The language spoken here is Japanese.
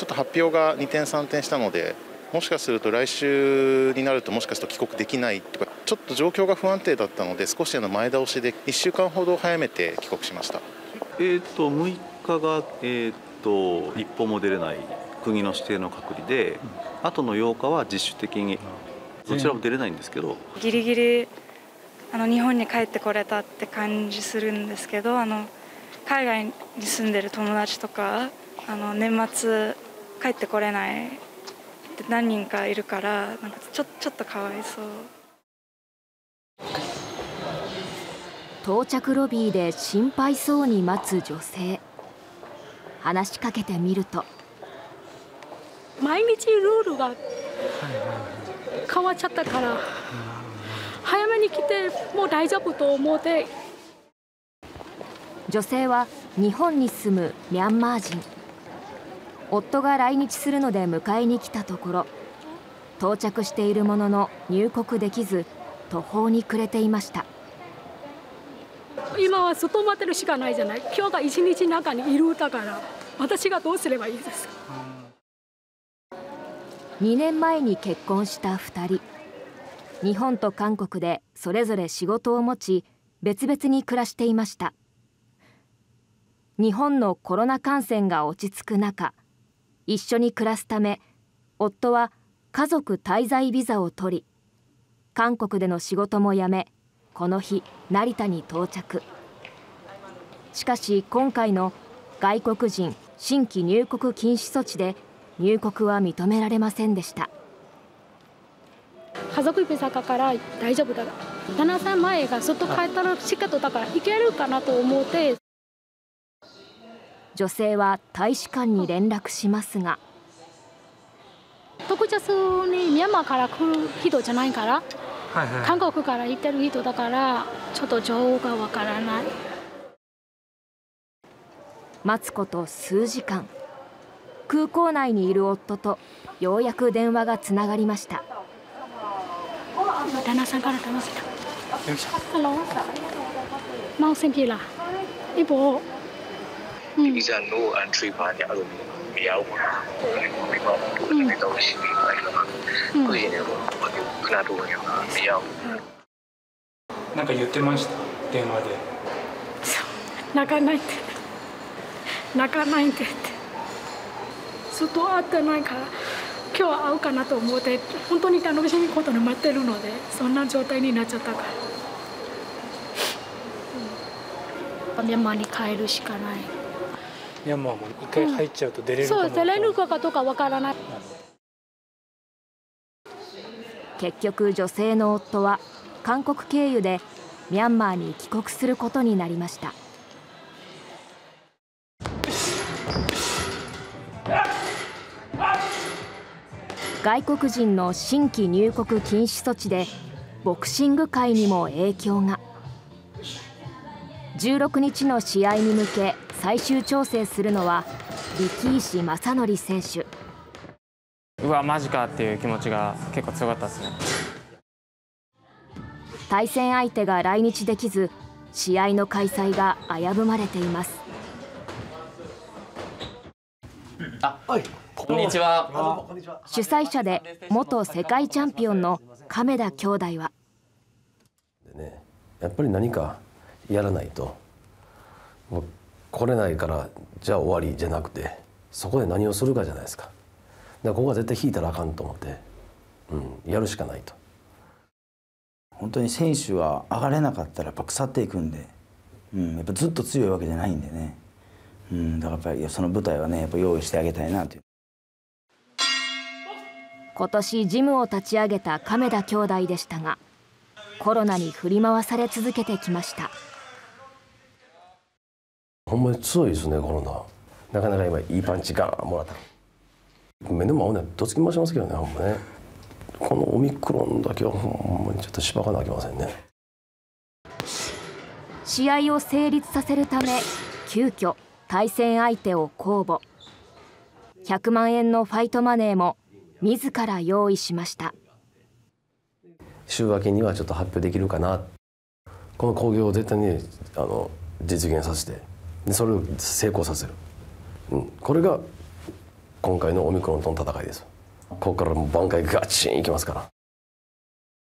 ちょっと発表が二転三転したのでもしかすると来週になるともしかすると帰国できないとかちょっと状況が不安定だったので少しの前倒しで1週間ほど早めて帰国しました。えーと、6日が、えーと、一歩も出れない国の指定の隔離で、うん、あとの8日は自主的にどちらも出れないんですけど、ギリギリあの日本に帰ってこれたって感じするんですけどあの海外に住んでる友達とかあの年末帰ってこれないって何人かいるからなんかちょちょっとかわいそう。到着ロビーで心配そうに待つ女性。話しかけてみると。毎日ルールが変わっちゃったから早めに来てもう大丈夫と思って。女性は日本に住むミャンマー人夫が来日するので迎えに来たところ到着しているものの入国できず途方に暮れていました。今は外待ってるしかないじゃない？今日が一日中にいるだから私がどうすればいいですか？2年前に結婚した2人。日本と韓国でそれぞれ仕事を持ち別々に暮らしていました。日本のコロナ感染が落ち着く中一緒に暮らすため夫は家族滞在ビザを取り韓国での仕事も辞めこの日成田に到着。しかし今回の外国人新規入国禁止措置で入国は認められませんでした。家族ビザから大丈夫だ。旦那さん前が外帰ったらチケットだから行けるかなと思って女性は大使館に連絡しますが。特別にミャンマーから来る人じゃないから、はいはい、韓国から行ってる人だからちょっと情報がわからない。待つこと数時間。空港内にいる夫とようやく電話がつながりました。旦那さんからた。マウセンピーラ。 ပေါ်ဒီဇာနိုအန်ထရီပါညာအဲ့လိုမရဘူးပေါ့နော်ဒီပေါ်မှာဒီတော့ရှိနေပါလားကိုရင်းနေပေါ့などうには見合うなんか言ってました電話で泣かないって泣かないってってずっと会ってないから今日は会うかなと思って本当に楽しみことに待ってるのでそんな状態になっちゃったから、ミャンマーに帰るしかない ミャンマーも一回入っちゃうと出れるかも、うん、そう出れるかどうかわからない。結局女性の夫は韓国経由でミャンマーに帰国することになりました。外国人の新規入国禁止措置でボクシング界にも影響が。16日の試合に向け最終調整するのは力石正則選手。うわマジかっていう気持ちが結構強かったですね。対戦相手が来日できず試合の開催が危ぶまれています。あこんにちは。主催者で元世界チャンピオンの亀田兄弟は。で、ね、やっぱり何かやらないともう来れないからじゃあ終わりじゃなくてそこで何をするかじゃないですか。ここは絶対引いたらあかんと思って、うん、やるしかないと。本当に選手は上がれなかったらやっぱ腐っていくんで、うん、やっぱずっと強いわけじゃないんでね、うん、だからやっぱりその舞台はねやっぱ用意してあげたいなという。今年ジムを立ち上げた亀田兄弟でしたがコロナに振り回され続けてきましたほんまに強いですねコロナ。なかなか今いいパンチガーンもらった。目の前ねどつき回しますけどねほんまね。このオミクロンだけはほんまにちょっとしばかなきませんね。試合を成立させるため急遽対戦相手を公募。100万円のファイトマネーも自ら用意しました。週明けにはちょっと発表できるかな。この興行を絶対にあの実現させてでそれを成功させる、うん、これが今回のオミクロンとの戦いです。ここからもう挽回ガチンいきますから。